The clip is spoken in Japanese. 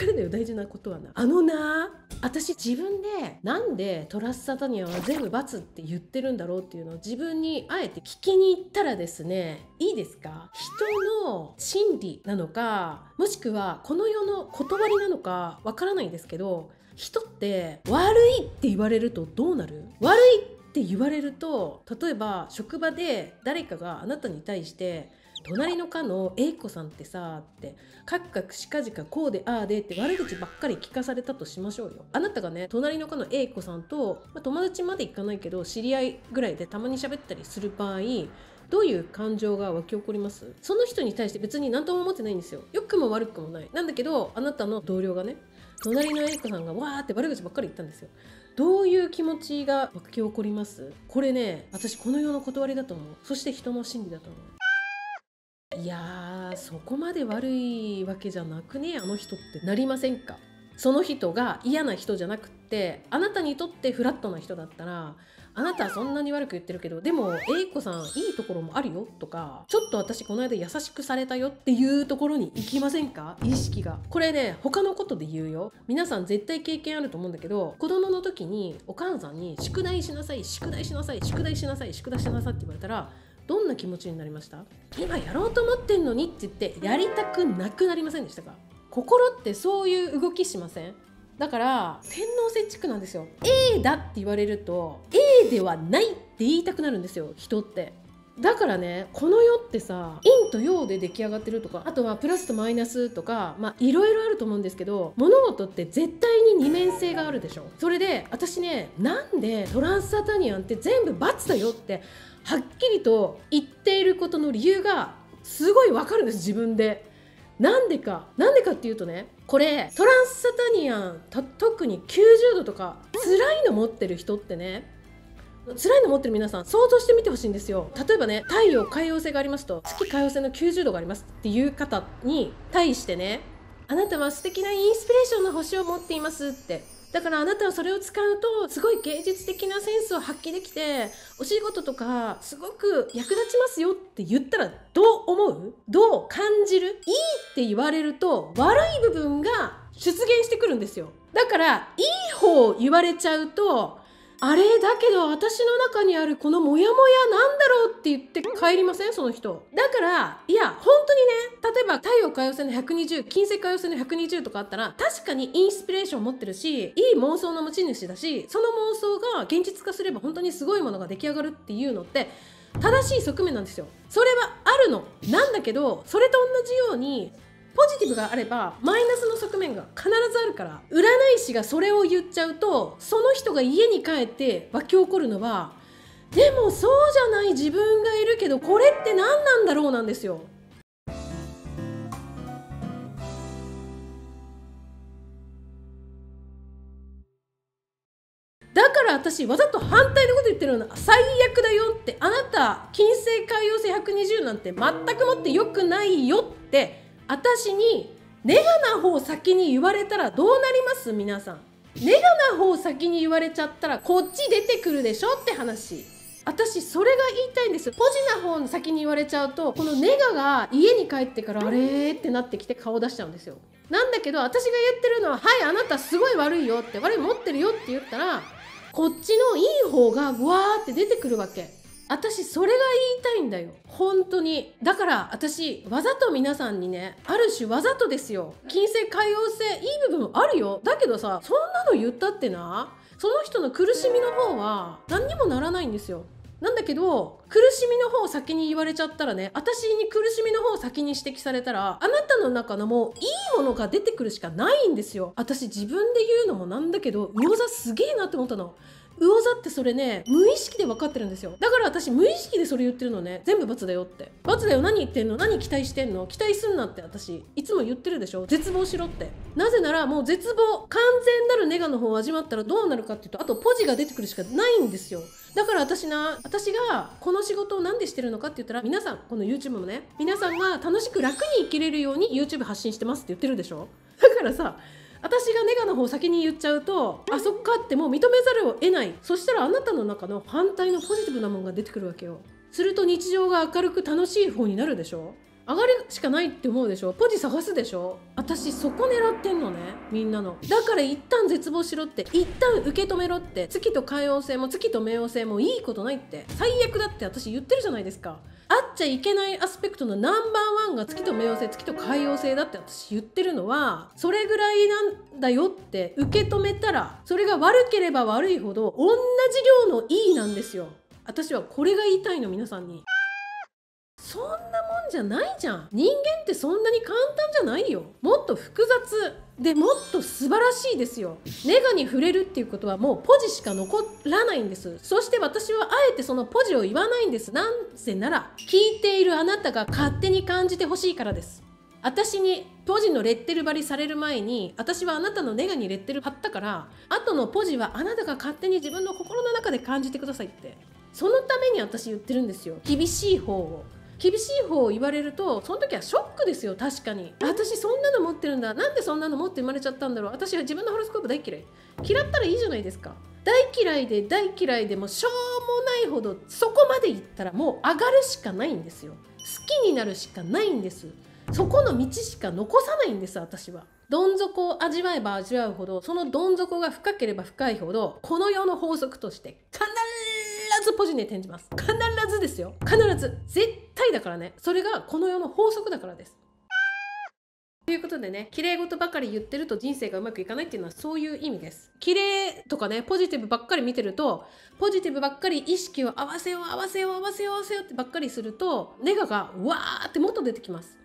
からだよ大事なことはな。あのな私自分でなんでトラスサタニアは全部罰って言ってるんだろうっていうのを自分にあえて聞きに行ったらですねいいですか？人の心理なのかもしくはこの世の断りなのかわからないんですけど人って悪いって言われるとどうなる？悪いって言われると例えば職場で誰かがあなたに対して隣の課の A 子さんってさってカクカクしかじかこうでああでって悪口ばっかり聞かされたとしましょうよ。あなたがね隣の課の A 子さんと、まあ、友達までいかないけど知り合いぐらいでたまに喋ったりする場合どういう感情が湧き起こります？その人に対して別に何とも思ってないんですよ。良くも悪くもない。なんだけどあなたの同僚がね隣の A 子さんがわーって悪口ばっかり言ったんですよ。どういう気持ちが湧き起こります？これね私この世の断りだと思う。そして人の心理だと思う。いやーそこまで悪いわけじゃなくねあの人ってなりませんか？その人が嫌な人じゃなくってあなたにとってフラットな人だったらあなたはそんなに悪く言ってるけどでも A 子さんいいところもあるよとかちょっと私この間優しくされたよっていうところに行きませんか？意識が。これね他のことで言うよ。皆さん絶対経験あると思うんだけど子供の時にお母さんに宿題しなさい宿題しなさい宿題しなさい宿題しなさいって言われたらどんな気持ちになりました？今やろうと思ってんのにって言ってやりたくなくなりませんでしたか？心ってそういう動きしません？だから天皇制地区なんですよ。A だって言われると A ではないって言いたくなるんですよ人って。だからねこの世ってさ陰と陽で出来上がってるとかあとはプラスとマイナスとかまあいろいろあると思うんですけど物事って絶対に二面性があるでしょそれで私ねなんでトランスサタニアンって全部罰だよってはっきりと言っていることの理由がすごいわかるんです自分で。なんでかなんでかっていうとねこれトランスサタニアン特に90度とか辛いの持ってる人ってね辛いの持ってる皆さん想像してみてほしいんですよ。例えばね太陽海洋星がありますと月海洋星の90度がありますっていう方に対してねあなたは素敵なインスピレーションの星を持っていますって。だからあなたはそれを使うとすごい芸術的なセンスを発揮できてお仕事とかすごく役立ちますよって言ったらどう思う？どう感じる？いいって言われると悪い部分が出現してくるんですよ。だからいい方言われちゃうとあれだけど私の中にあるこのモヤモヤなんだろうって言って帰りません？その人。だからいや本当にね例えば太陽海洋星の120金星海洋星の120とかあったら確かにインスピレーション持ってるしいい妄想の持ち主だしその妄想が現実化すれば本当にすごいものが出来上がるっていうのって正しい側面なんですよ。それはあるの。なんだけどそれと同じようにポジティブがあればマイナスの側面が必ずあるから占い師がそれを言っちゃうとその人が家に帰って湧き起こるのはでもそうじゃない自分がいるけどこれって何なんだろうなんですよ。だから私わざと反対のこと言ってるの最悪だよって。あなた金星海洋星120なんて全くもって良くないよって。私にネガな方先に言われたらどうなります？皆さん。ネガな方先に言われちゃったらこっち出てくるでしょって話。私それが言いたいんです。ポジな方の先に言われちゃうとこのネガが家に帰ってからあれってなってきて顔出しちゃうんですよ。なんだけど私が言ってるのは「はいあなたすごい悪いよ」って悪い持ってるよって言ったらこっちのいい方がわーって出てくるわけ。私それが言いたいんだよ。本当に。だから私わざと皆さんにねある種わざとですよ。金星海洋星いい部分あるよ。だけどさそんなの言ったってなその人の苦しみの方は何にもならないんですよ。なんだけど苦しみの方を先に言われちゃったらね私に苦しみの方を先に指摘されたらあなたの中のもういいものが出てくるしかないんですよ。私自分で言うのもなんだけど魚座すげえなって思ったの。魚座ってそれね無意識で分かってるんですよ。だから私無意識でそれ言ってるのね。全部罰だよって。罰だよ。何言ってんの？何期待してんの？期待すんなって。私いつも言ってるでしょ？絶望しろって。なぜならもう絶望完全なるネガの方を味わったらどうなるかっていうとあとポジが出てくるしかないんですよ。だから私な私がこの仕事を何でしてるのかって言ったら皆さんこの YouTube もね皆さんが楽しく楽に生きれるように YouTube 発信してますって言ってるでしょ？だからさ私がネガの方先に言っちゃうとあそっかってもう認めざるを得ない。そしたらあなたの中の反対のポジティブなものが出てくるわけよ。すると日常が明るく楽しい方になるでしょ。上がりしかないって思うでしょ。ポジ探すでしょ。私そこ狙ってんのね。みんなの。だから一旦絶望しろって。一旦受け止めろって。月と海王星も月と冥王星もいいことないって。最悪だって私言ってるじゃないですか。あっちゃいけないアスペクトのナンバーワンが月と冥王星月と海王星だって私言ってるのはそれぐらいなんだよって受け止めたらそれが悪ければ悪いほど同じ量のいいなんですよ。私はこれが言いたいの皆さんに。そんなもんじゃないじゃん。人間ってそんなに簡単じゃないよ。もっと複雑。でもっと素晴らしいですよ。ネガに触れるっていうことはもうポジしか残らないんです。そして私はあえてそのポジを言わないんです。なぜなら聞いているあなたが勝手に感じてほしいからです。私にポジのレッテル貼りされる前に私はあなたのネガにレッテル貼ったから後のポジはあなたが勝手に自分の心の中で感じてくださいって。そのために私言ってるんですよ。厳しい方を。厳しい方を言われるとその時はショックですよ確かに。私そんなの持ってるんだ。なんでそんなの持って生まれちゃったんだろう。私は自分のホロスコープ大嫌い。嫌ったらいいじゃないですか。大嫌いで大嫌いでもしょうもないほどそこまでいったらもう上がるしかないんですよ。好きになるしかないんです。そこの道しか残さないんです私は。どん底を味わえば味わうほどそのどん底が深ければ深いほどこの世の法則として必ずポジに転じます。必ずですよ。必ず。絶対だからね。それがこの世の法則だからです。ということでね綺麗事ばかり言ってると人生がうまくいかないっていうのはそういう意味です。綺麗とかねポジティブばっかり見てるとポジティブばっかり意識を合わせよう合わせよう合わせよう合わせようってばっかりするとネガがわーってもっと出てきます。